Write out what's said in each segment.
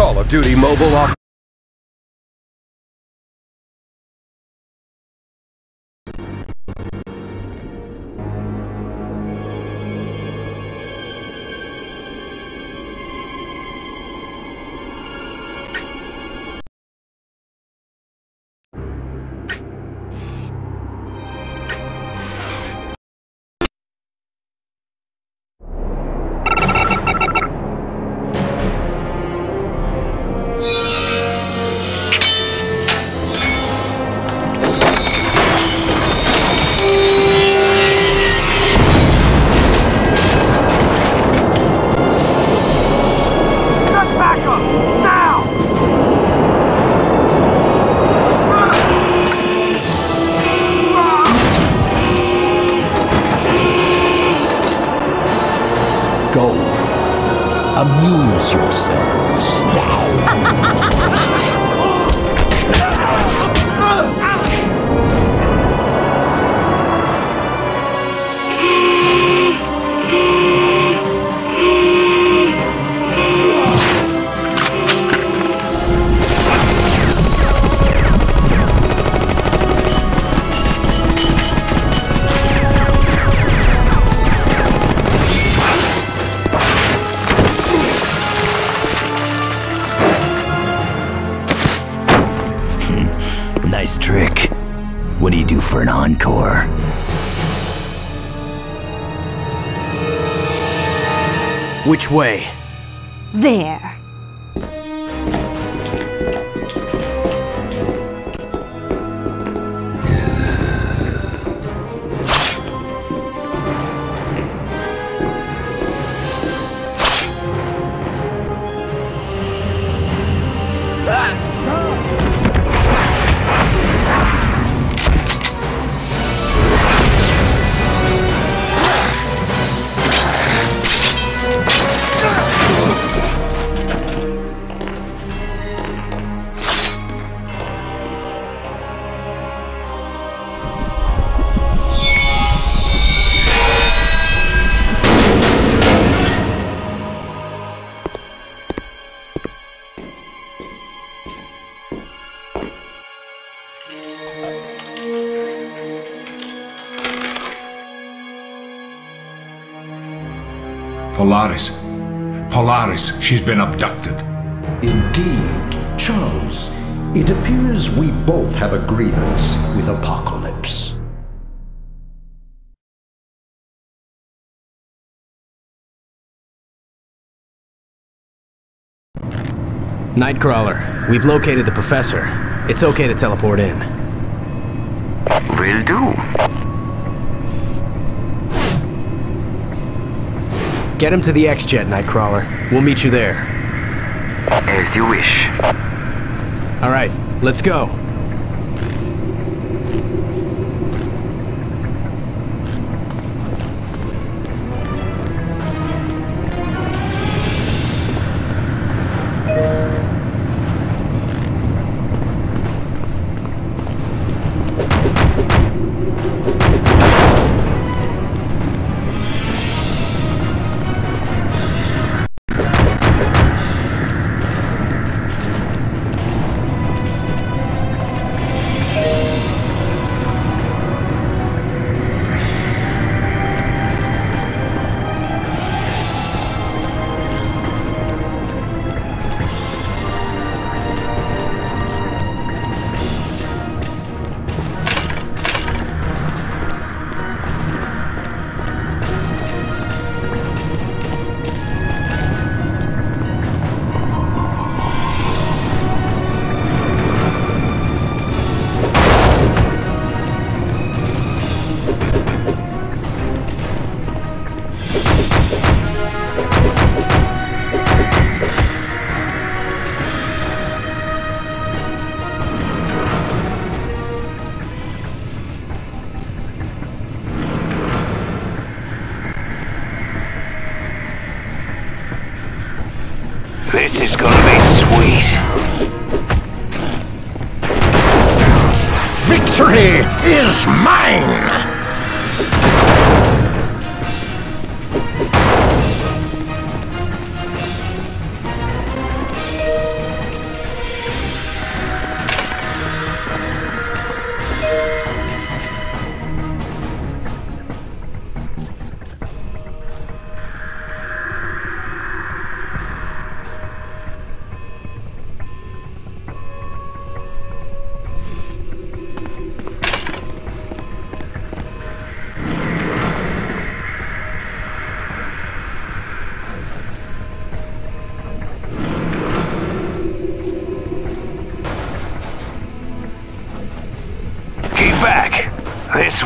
Call of Duty Mobile Which way? There. Polaris. Polaris, she's been abducted. Indeed, Charles. It appears we both have a grievance with Apocalypse. Nightcrawler, we've located the professor. It's okay to teleport in. Will do. Get him to the X-Jet, Nightcrawler. We'll meet you there. As you wish. All right, let's go.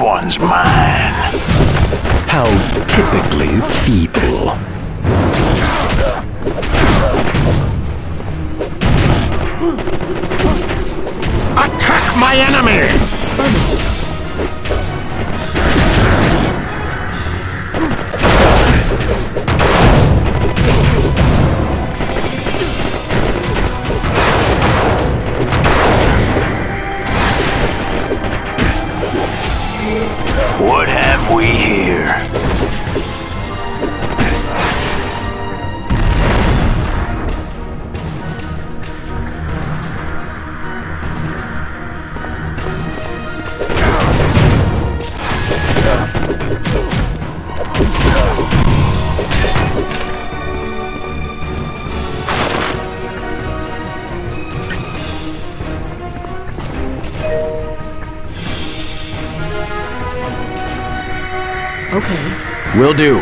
One's mine. How typically feeble. Attack my enemy! Will do.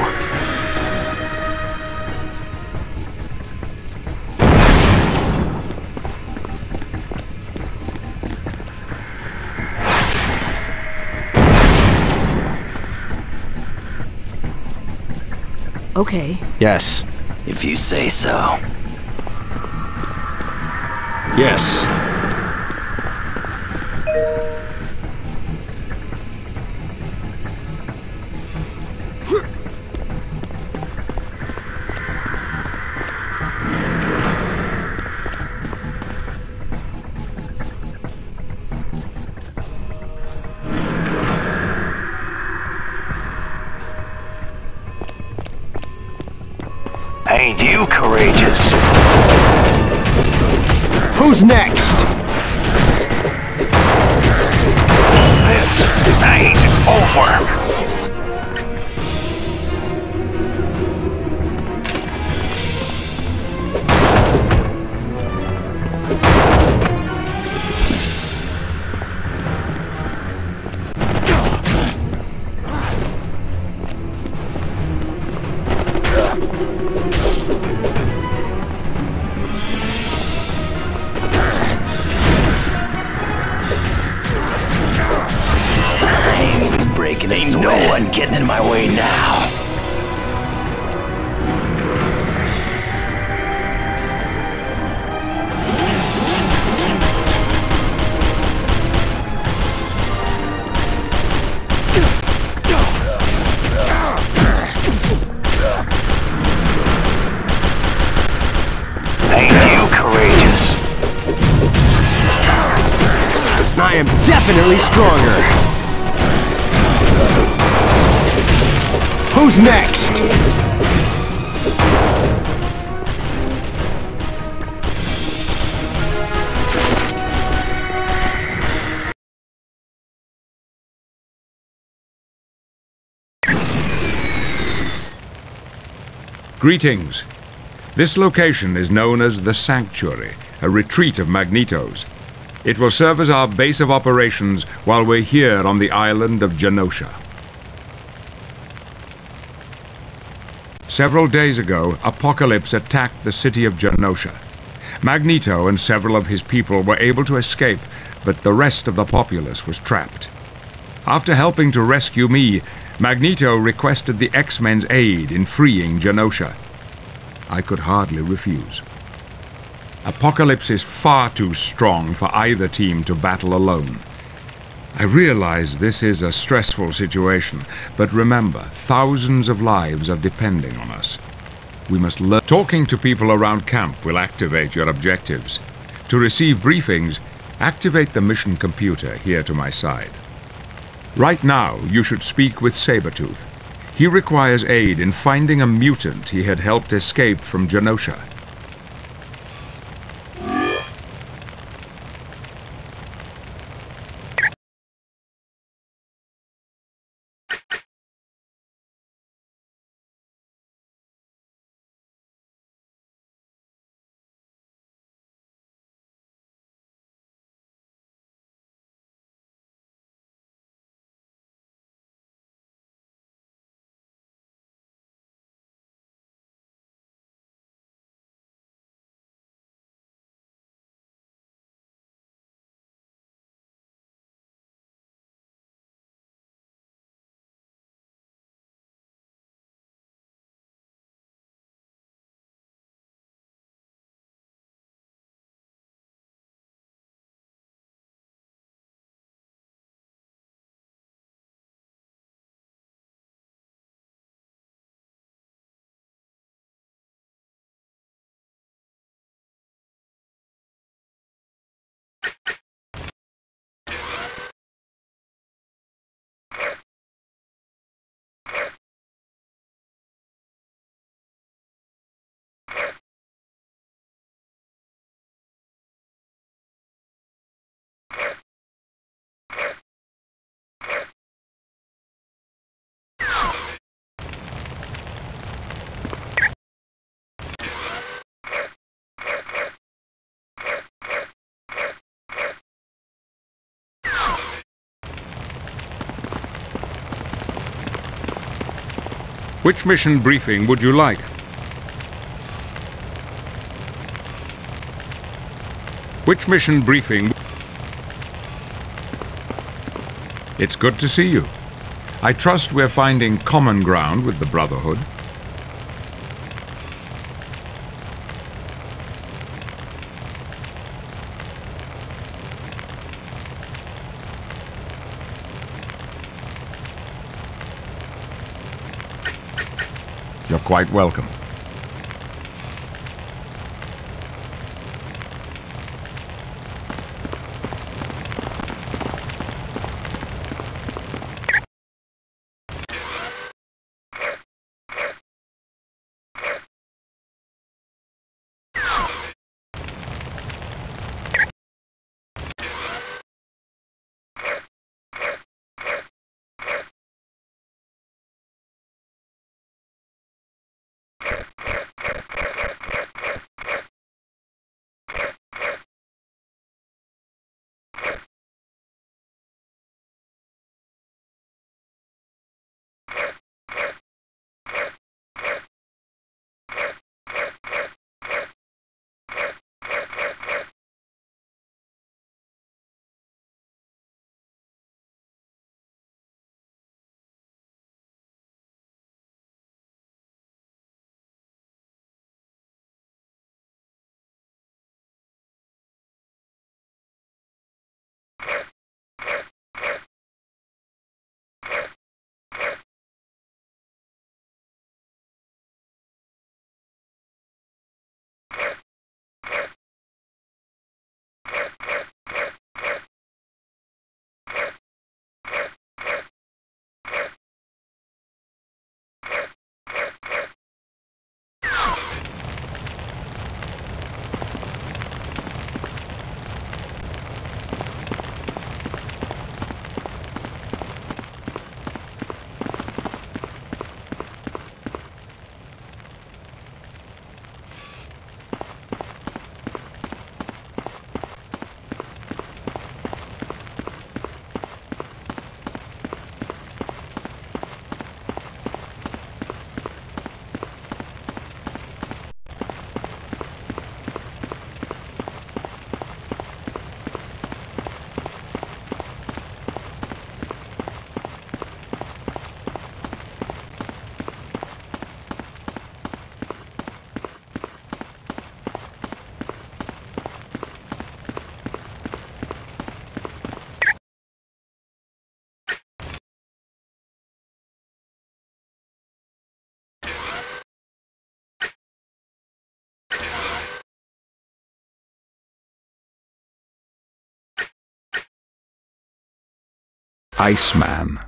Okay. Yes. If you say so. Yes. Ain't no one getting in my way now. Ain't you courageous? I am definitely stronger. Who's next? Greetings. This location is known as the Sanctuary, a retreat of Magneto's. It will serve as our base of operations while we're here on the island of Genosha. Several days ago, Apocalypse attacked the city of Genosha. Magneto and several of his people were able to escape, but the rest of the populace was trapped. After helping to rescue me, Magneto requested the X-Men's aid in freeing Genosha. I could hardly refuse. Apocalypse is far too strong for either team to battle alone. I realize this is a stressful situation, but remember, thousands of lives are depending on us. We must learn. Talking to people around camp will activate your objectives. To receive briefings, activate the mission computer here to my side. Right now, you should speak with Sabretooth. He requires aid in finding a mutant he had helped escape from Genosha. Which mission briefing would you like? Which mission briefing? It's good to see you. I trust we're finding common ground with the Brotherhood. Quite welcome. Iceman.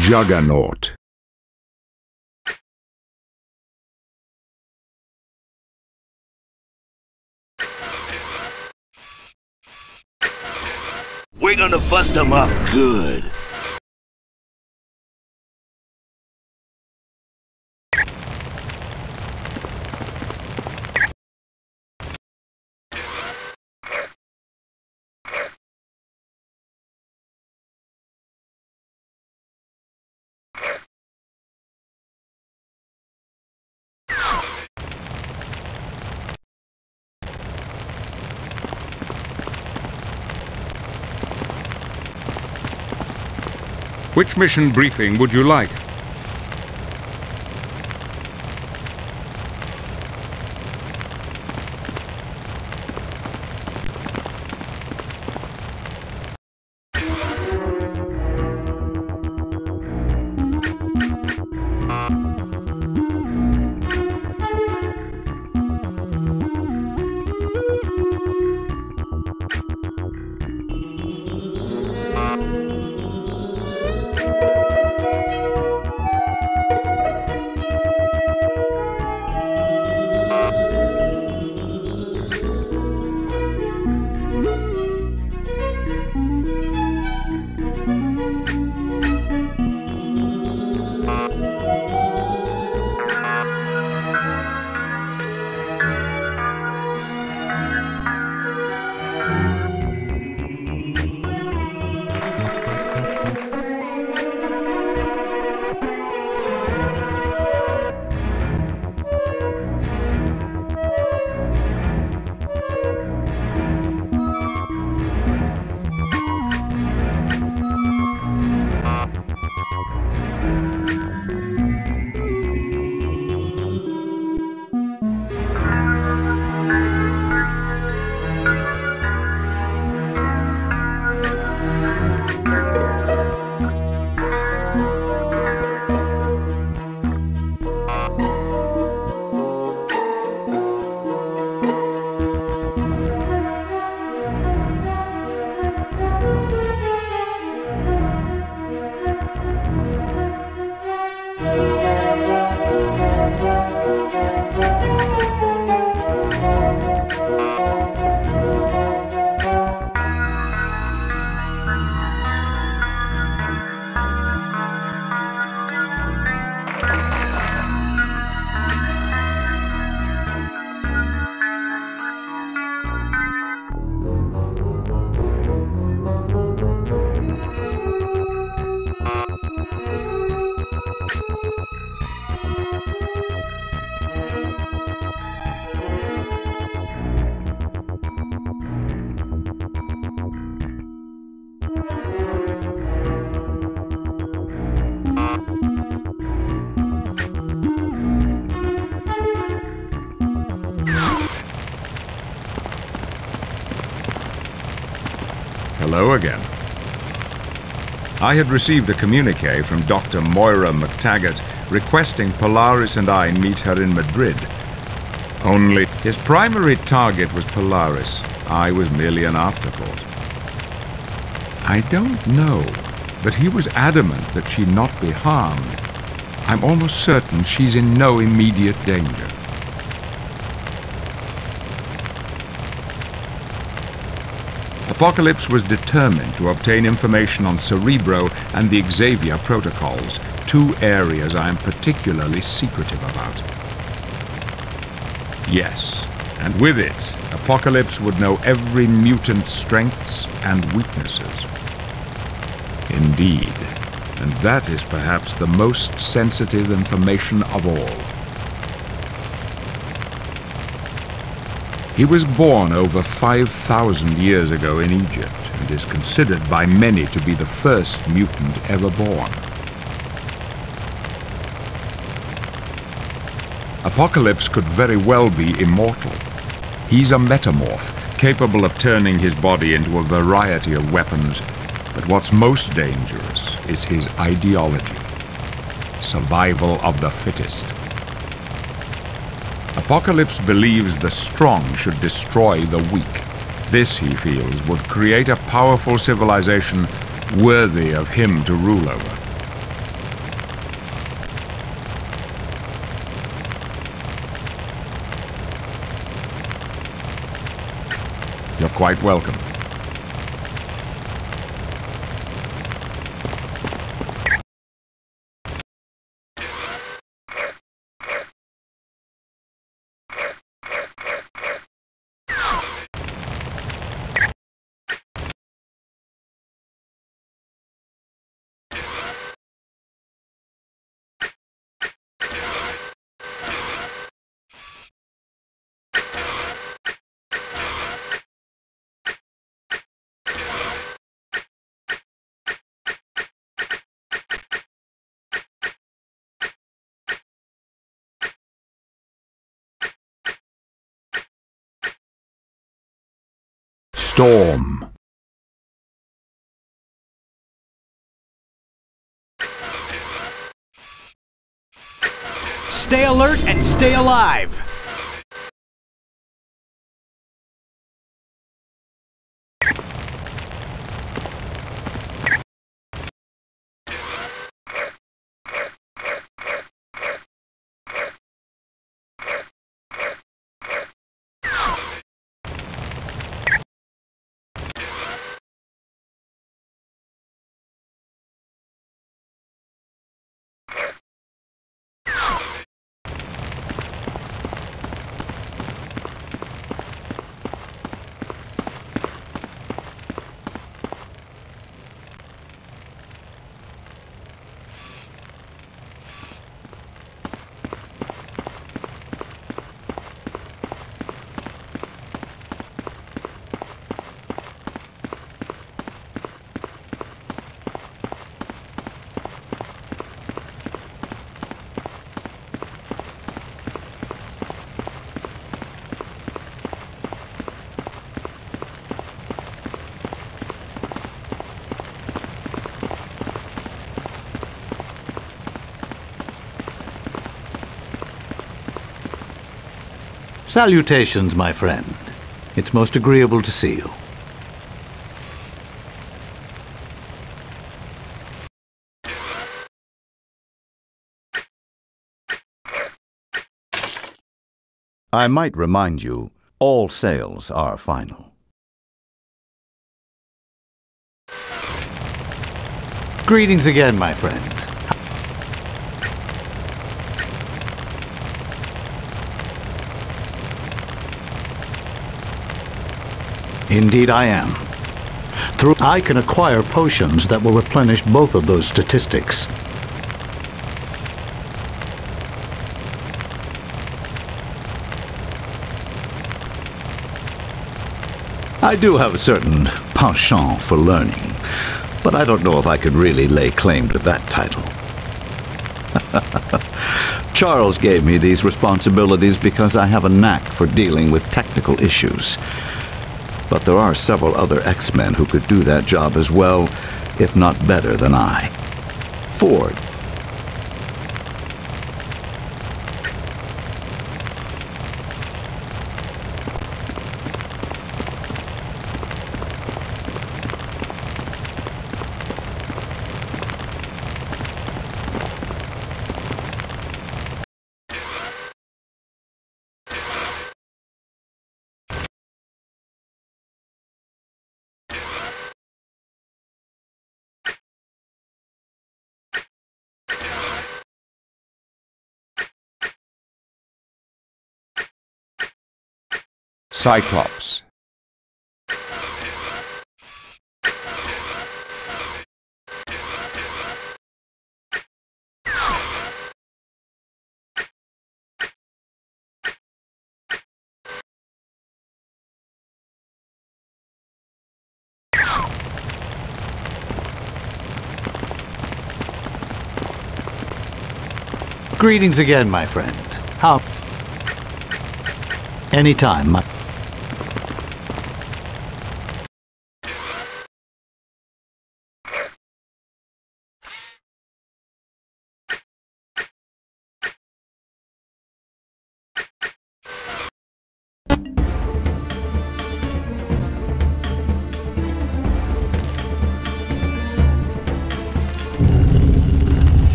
Juggernaut. We're gonna bust them up good. Which mission briefing would you like? I had received a communique from Dr. Moira McTaggart requesting Polaris and I meet her in Madrid. Only his primary target was Polaris. I was merely an afterthought. I don't know, but he was adamant that she not be harmed. I'm almost certain she's in no immediate danger. Apocalypse was determined to obtain information on Cerebro and the Xavier protocols, two areas I am particularly secretive about. Yes, and with it, Apocalypse would know every mutant's strengths and weaknesses. Indeed, and that is perhaps the most sensitive information of all. He was born over 5,000 years ago in Egypt and is considered by many to be the first mutant ever born. Apocalypse could very well be immortal. He's a metamorph, capable of turning his body into a variety of weapons, but what's most dangerous is his ideology. Survival of the fittest. Apocalypse believes the strong should destroy the weak. This, he feels, would create a powerful civilization worthy of him to rule over. You're quite welcome. Storm. Stay alert and stay alive! Salutations, my friend. It's most agreeable to see you. I might remind you, all sales are final. Greetings again, my friend. Indeed I am. Through I can acquire potions that will replenish both of those statistics. I do have a certain penchant for learning, but I don't know if I could really lay claim to that title. Charles gave me these responsibilities because I have a knack for dealing with technical issues. But there are several other X-Men who could do that job as well, if not better than I. Ford. Cyclops. Greetings again, my friend. How... Anytime, my...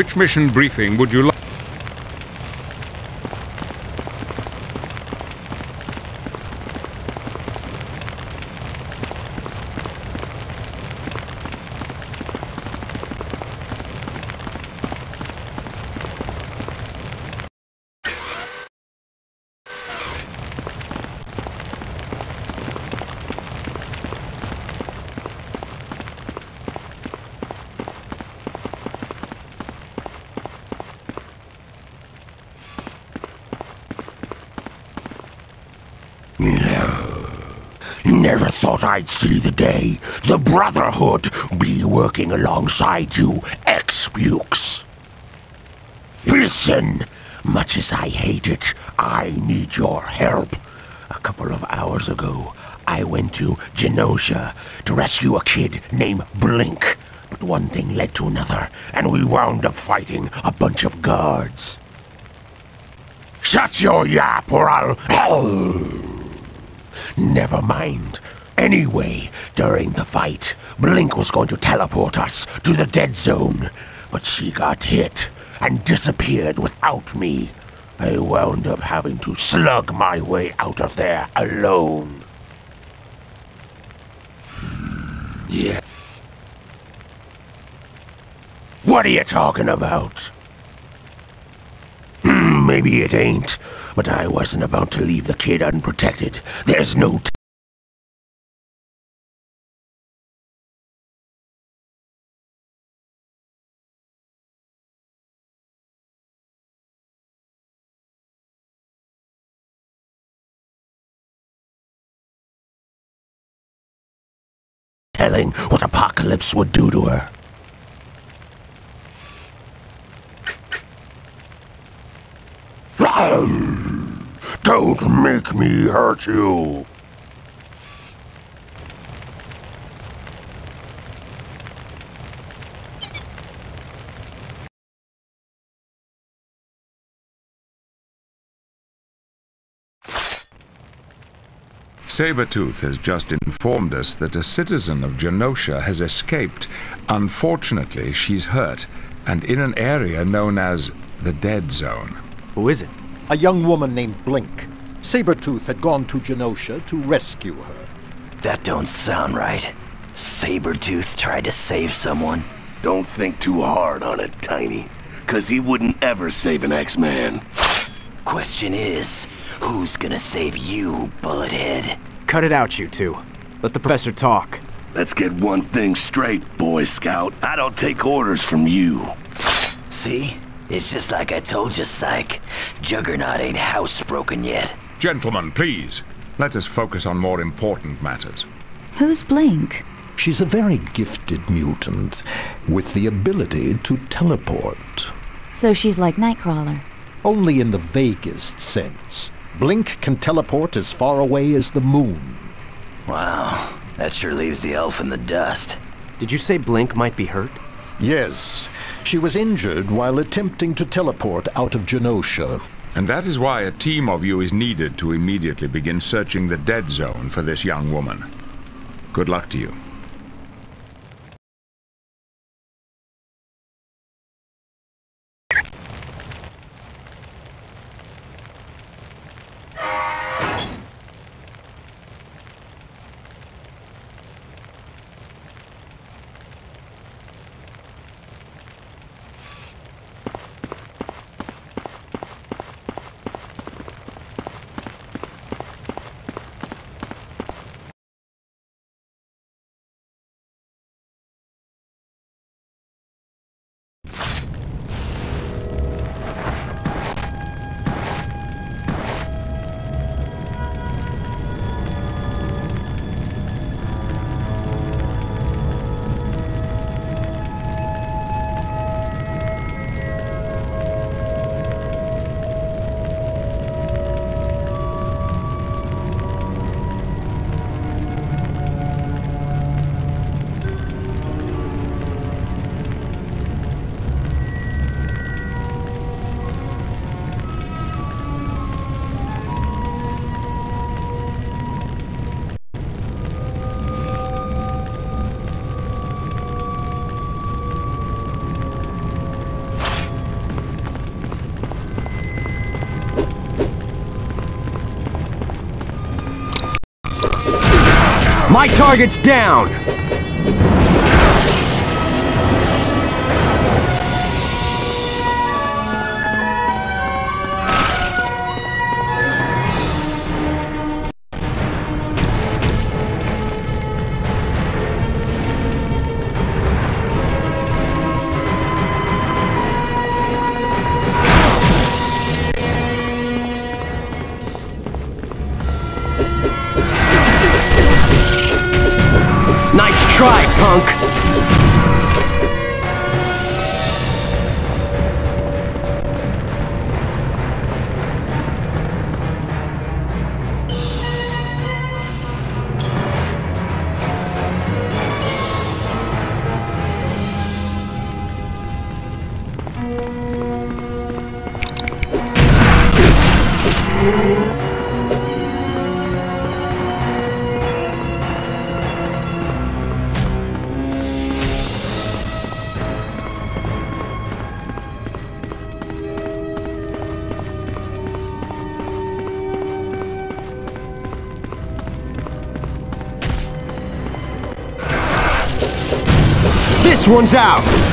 Which mission briefing would you like? Never see the day the Brotherhood be working alongside you, ex-Bukes. Listen, much as I hate it, I need your help. A couple of hours ago, I went to Genosha to rescue a kid named Blink. But one thing led to another, and we wound up fighting a bunch of guards. Shut your yap or I'll... Never mind. Anyway, during the fight, Blink was going to teleport us to the dead zone, but she got hit and disappeared without me. I wound up having to slug my way out of there alone. Yeah. What are you talking about? Hmm, maybe it ain't, but I wasn't about to leave the kid unprotected. There's no what Apocalypse would do to her. Don't make me hurt you. Sabretooth has just informed us that a citizen of Genosha has escaped. Unfortunately, she's hurt, and in an area known as the Dead Zone. Who is it? A young woman named Blink. Sabretooth had gone to Genosha to rescue her. That don't sound right. Sabretooth tried to save someone. Don't think too hard on it, Tiny. Cause he wouldn't ever save an X-Man. Question is, who's gonna save you, Bullethead? Cut it out, you two. Let the professor talk. Let's get one thing straight, Boy Scout. I don't take orders from you. See? It's just like I told you, Cyke. Juggernaut ain't housebroken yet. Gentlemen, please, let us focus on more important matters. Who's Blink? She's a very gifted mutant with the ability to teleport. So she's like Nightcrawler. Only in the vaguest sense. Blink can teleport as far away as the moon. Wow, that sure leaves the elf in the dust. Did you say Blink might be hurt? Yes, she was injured while attempting to teleport out of Genosha. And that is why a team of you is needed to immediately begin searching the Dead Zone for this young woman. Good luck to you. My target's down! Punk! One's out!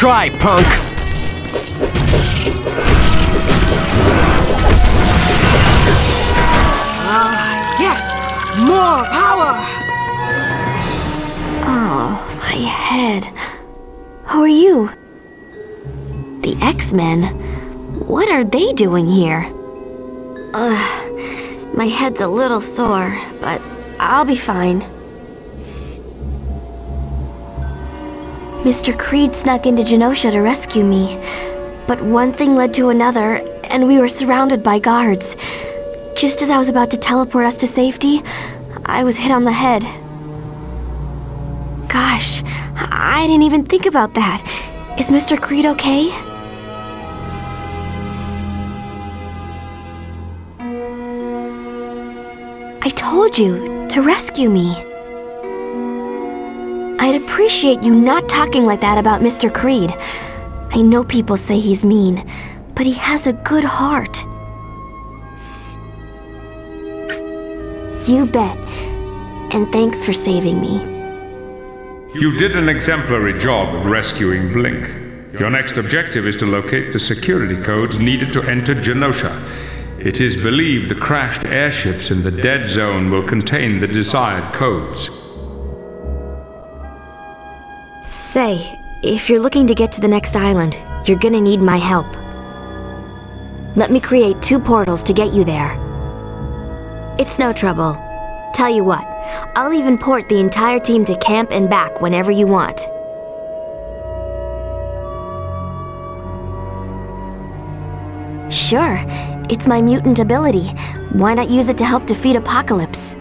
Try, punk. Ah, yes! More power! Oh, my head. Who are you? The X-Men? What are they doing here? Ugh, my head's a little sore, but I'll be fine. Mr. Creed snuck into Genosha to rescue me, but one thing led to another, and we were surrounded by guards. Just as I was about to teleport us to safety, I was hit on the head. Gosh, I didn't even think about that. Is Mr. Creed okay? I told you to rescue me. I'd appreciate you not talking like that about Mr. Creed. I know people say he's mean, but he has a good heart. You bet. And thanks for saving me. You did an exemplary job of rescuing Blink. Your next objective is to locate the security codes needed to enter Genosha. It is believed the crashed airships in the dead zone will contain the desired codes. Say, if you're looking to get to the next island, you're gonna need my help. Let me create two portals to get you there. It's no trouble. Tell you what, I'll even port the entire team to camp and back whenever you want. Sure, it's my mutant ability. Why not use it to help defeat Apocalypse?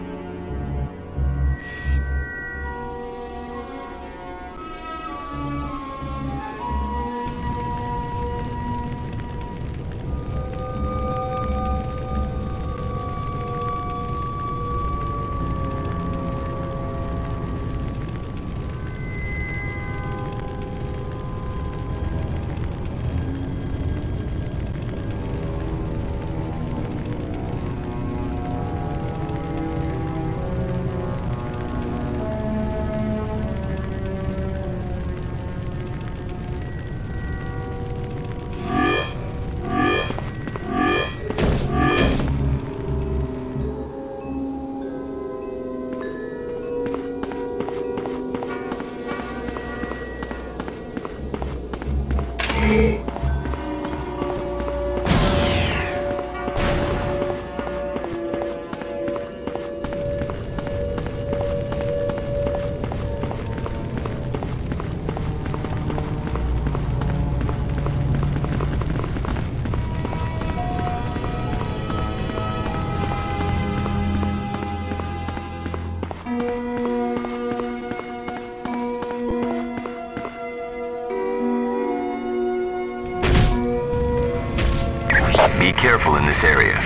This area.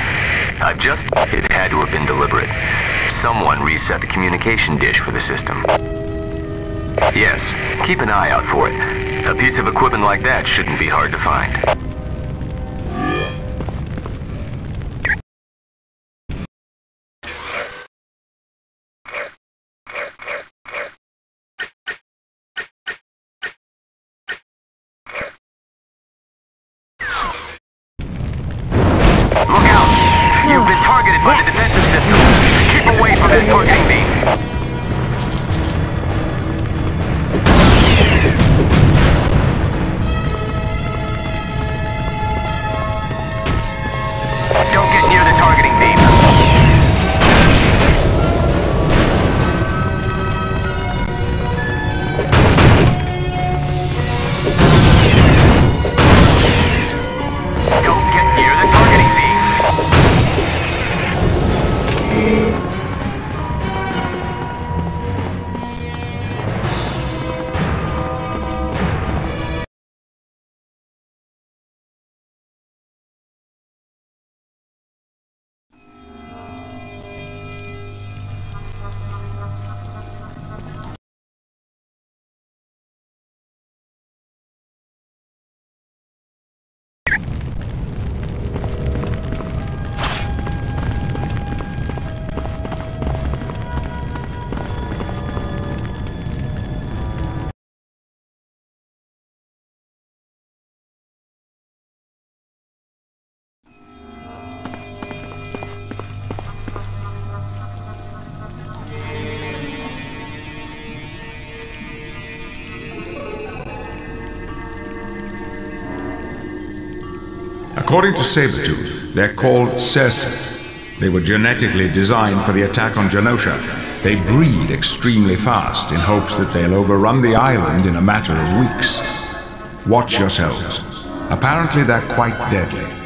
I've just... It had to have been deliberate. Someone reset the communication dish for the system. Yes, keep an eye out for it. A piece of equipment like that shouldn't be hard to find. According to Sabretooth, they're called Circe. They were genetically designed for the attack on Genosha. They breed extremely fast in hopes that they'll overrun the island in a matter of weeks. Watch yourselves. Apparently they're quite deadly.